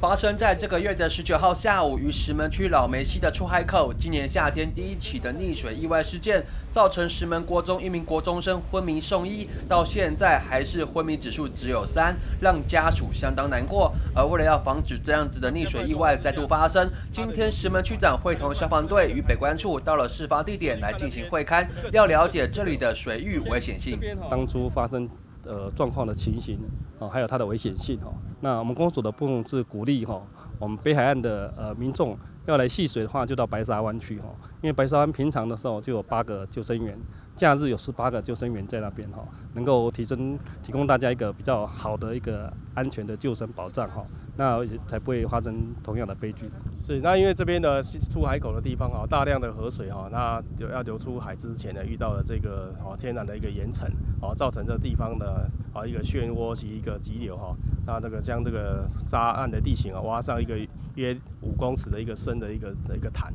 发生在这个月的十九号下午，于石门区老梅溪的出海口，今年夏天第一起的溺水意外事件，造成石门国中一名国中生昏迷送医，到现在还是昏迷指数只有三，让家属相当难过。而为了要防止这样子的溺水意外再度发生，今天石门区长会同消防队与北关处到了事发地点来进行会勘，要了解这里的水域危险性。当初发生。呃，状况的情形啊，还有它的危险性哈。那我们公所的部分是鼓励哈，我们北海岸的呃民众要来戏水的话，就到白沙湾去哈。因为白沙湾平常的时候就有八个救生员，假日有十八个救生员在那边哈，能够提升提供大家一个比较好的一个安全的救生保障哈。那才不会发生同样的悲剧。是，那因为这边的出海口的地方哈，大量的河水哈，那有要流出海之前呢，遇到了这个哦天然的一个岩层，哦造成这地方的啊一个漩涡及一个急流哈，那这个将这个沙岸的地形啊挖上一个约五公尺的一个深的一个的一个潭。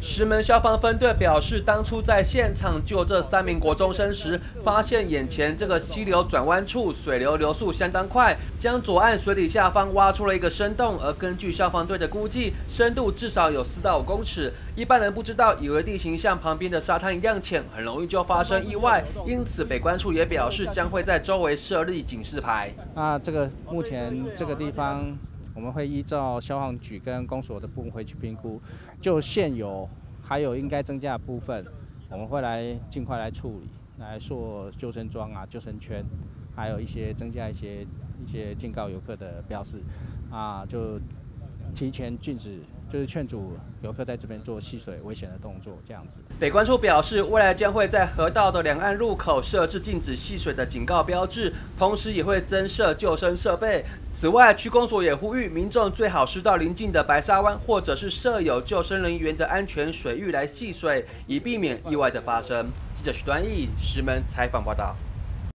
石门消防分队表示，当初在现场救这三名国中生时，发现眼前这个溪流转弯处水流流速相当快，将左岸水底下方挖出了一个深洞，而根据消防队的估计，深度至少有四到五公尺。一般人不知道，以为地形像旁边的沙滩一样浅，很容易就发生意外。因此，北关处也表示，将会在周围设立警示牌。那这个目前这个地方。我们会依照消防局跟公所的部分会去评估，就现有还有应该增加的部分，我们会来尽快来处理，来做救生桩啊、救生圈，还有一些增加一些一些警告游客的标识，啊，就提前禁止。就是劝阻游客在这边做戏水危险的动作，这样子。北关处表示，未来将会在河道的两岸入口设置禁止戏水的警告标志，同时也会增设救生设备。此外，区公所也呼吁民众最好是到邻近的白沙湾或者是设有救生人员的安全水域来戏水，以避免意外的发生。记者徐端义石门采访报道。